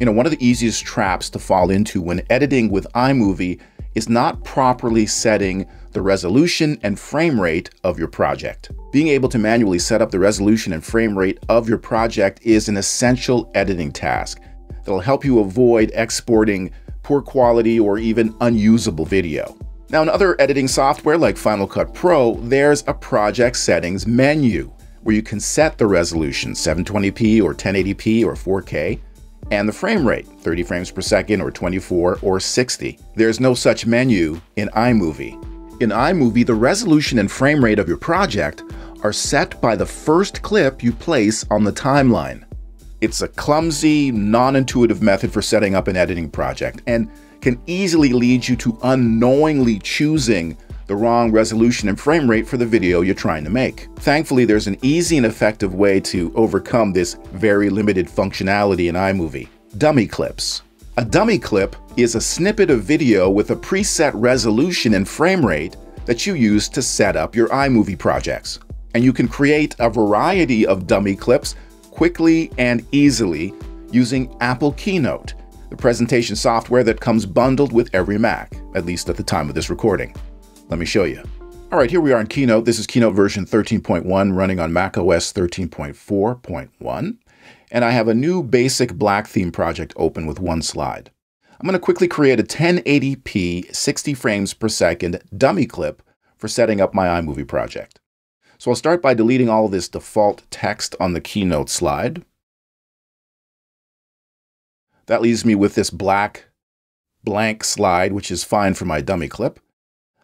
You know, one of the easiest traps to fall into when editing with iMovie is not properly setting the resolution and frame rate of your project. Being able to manually set up the resolution and frame rate of your project is an essential editing task that'll help you avoid exporting poor quality or even unusable video. Now in other editing software like Final Cut Pro, there's a project settings menu where you can set the resolution 720p or 1080p or 4K and the frame rate, 30 frames per second or 24 or 60. There's no such menu in iMovie. In iMovie, the resolution and frame rate of your project are set by the first clip you place on the timeline. It's a clumsy, non-intuitive method for setting up an editing project and can easily lead you to unknowingly choosing the wrong resolution and frame rate for the video you're trying to make. Thankfully, there's an easy and effective way to overcome this very limited functionality in iMovie. Dummy clips. A dummy clip is a snippet of video with a preset resolution and frame rate that you use to set up your iMovie projects. And you can create a variety of dummy clips quickly and easily using Apple Keynote, the presentation software that comes bundled with every Mac, at least at the time of this recording. Let me show you. All right, here we are in Keynote. This is Keynote version 13.1 running on macOS 13.4.1. And I have a new basic black theme project open with one slide. I'm going to quickly create a 1080p 60 frames per second dummy clip for setting up my iMovie project. So I'll start by deleting all this default text on the Keynote slide. That leaves me with this black blank slide, which is fine for my dummy clip.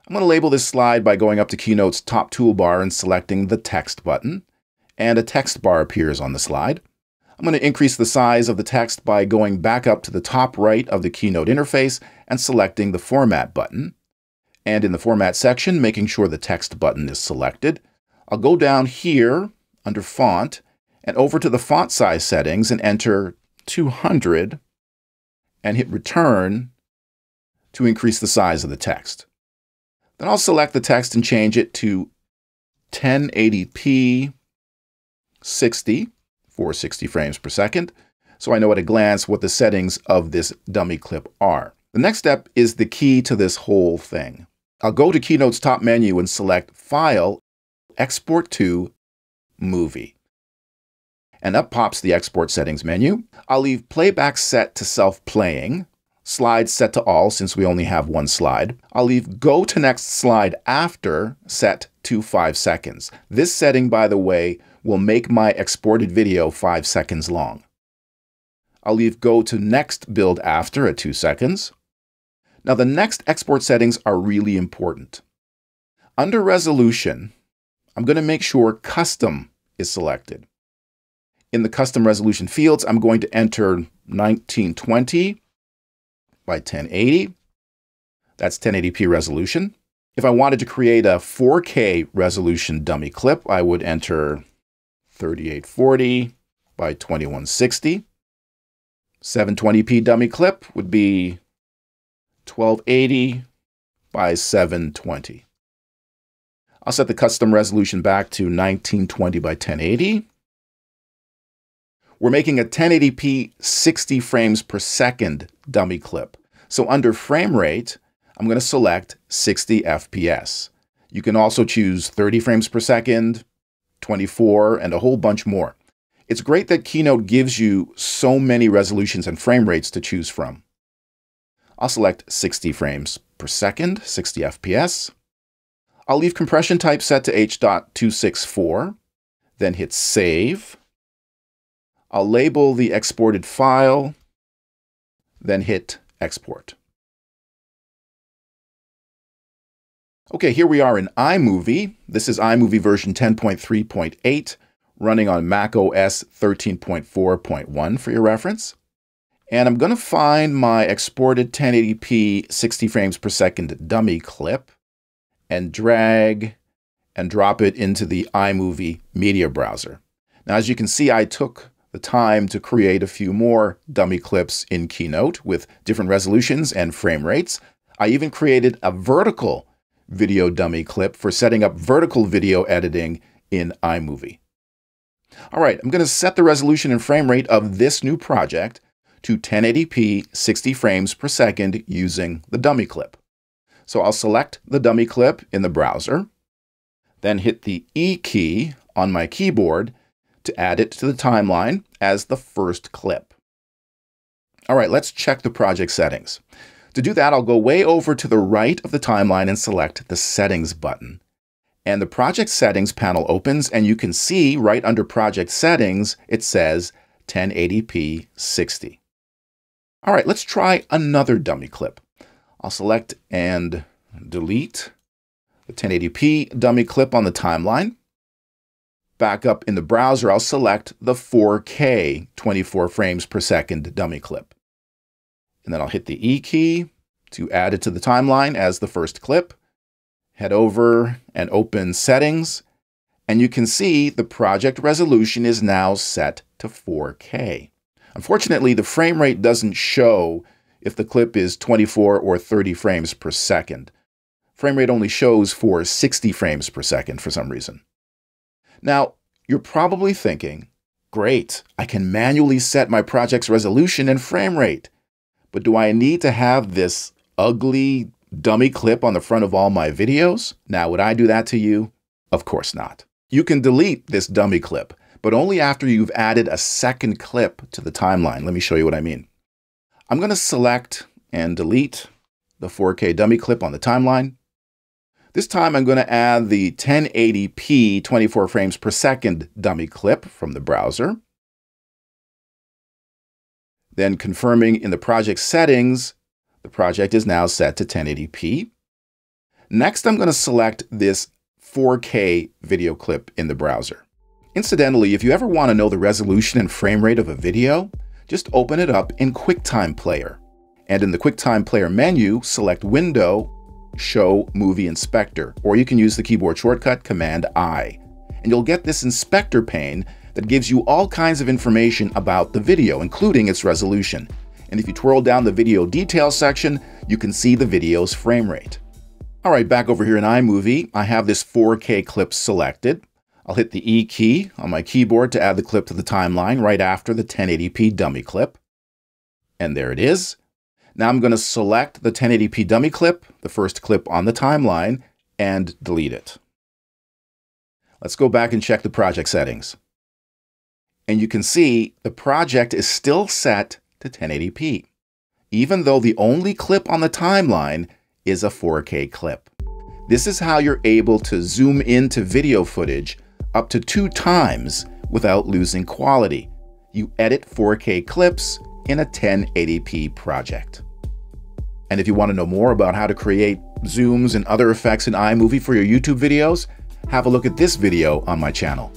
I'm going to label this slide by going up to Keynote's top toolbar and selecting the text button, and a text bar appears on the slide. I'm going to increase the size of the text by going back up to the top right of the Keynote interface and selecting the Format button. And in the Format section, making sure the text button is selected. I'll go down here under Font and over to the font size settings and enter 200 and hit Return to increase the size of the text. Then I'll select the text and change it to 1080p 60 for 60 frames per second, so I know at a glance what the settings of this dummy clip are. The next step is the key to this whole thing. I'll go to Keynote's top menu and select File, Export to Movie. And up pops the Export Settings menu. I'll leave Playback set to Self-Playing, slides set to all since we only have one slide. I'll leave go to next slide after set to five seconds. This setting, by the way, will make my exported video five seconds long. I'll leave go to next build after at two seconds. Now the next export settings are really important. Under resolution, I'm going to make sure custom is selected. In the custom resolution fields, I'm going to enter 1920 by 1080. That's 1080p resolution. If I wanted to create a 4K resolution dummy clip, I would enter 3840 by 2160. 720p dummy clip would be 1280 by 720. I'll set the custom resolution back to 1920 by 1080. We're making a 1080p 60 frames per second dummy clip. So under frame rate, I'm going to select 60 FPS. You can also choose 30 frames per second, 24, and a whole bunch more. It's great that Keynote gives you so many resolutions and frame rates to choose from. I'll select 60 frames per second, 60 FPS. I'll leave compression type set to H.264, then hit Save. I'll label the exported file, then hit Export. Okay, here we are in iMovie. This is iMovie version 10.3.8, running on Mac OS 13.4.1 for your reference. And I'm going to find my exported 1080p 60 frames per second dummy clip and drag and drop it into the iMovie media browser. Now, as you can see, I took the time to create a few more dummy clips in Keynote with different resolutions and frame rates. I even created a vertical video dummy clip for setting up vertical video editing in iMovie. All right, I'm going to set the resolution and frame rate of this new project to 1080p 60 frames per second using the dummy clip. So I'll select the dummy clip in the browser, then hit the E key on my keyboard to add it to the timeline as the first clip. All right, let's check the project settings. To do that, I'll go way over to the right of the timeline and select the Settings button. And the Project Settings panel opens, and you can see right under Project Settings, it says 1080p 60. All right, let's try another dummy clip. I'll select and delete the 1080p dummy clip on the timeline. Back up in the browser, I'll select the 4K 24 frames per second dummy clip. And then I'll hit the E key to add it to the timeline as the first clip. Head over and open Settings, and you can see the project resolution is now set to 4K. Unfortunately, the frame rate doesn't show if the clip is 24 or 30 frames per second. Frame rate only shows for 60 frames per second for some reason. Now, you're probably thinking, great, I can manually set my project's resolution and frame rate. But do I need to have this ugly dummy clip on the front of all my videos? Now, would I do that to you? Of course not. You can delete this dummy clip, but only after you've added a second clip to the timeline. Let me show you what I mean. I'm going to select and delete the 4K dummy clip on the timeline. This time I'm going to add the 1080p 24 frames per second dummy clip from the browser. Then confirming in the project settings, the project is now set to 1080p. Next, I'm going to select this 4K video clip in the browser. Incidentally, if you ever want to know the resolution and frame rate of a video, just open it up in QuickTime Player. And in the QuickTime Player menu, select Window, Show Movie Inspector, or you can use the keyboard shortcut Command I. And you'll get this inspector pane that gives you all kinds of information about the video, including its resolution. And if you twirl down the video details section, you can see the video's frame rate. All right, back over here in iMovie, I have this 4K clip selected. I'll hit the E key on my keyboard to add the clip to the timeline right after the 1080p dummy clip. And there it is. Now I'm going to select the 1080p dummy clip, the first clip on the timeline, and delete it. Let's go back and check the project settings and you can see the project is still set to 1080p, even though the only clip on the timeline is a 4K clip. This is how you're able to zoom into video footage up to two times without losing quality. You edit 4K clips in a 1080p project. And if you want to know more about how to create zooms and other effects in iMovie for your YouTube videos, have a look at this video on my channel.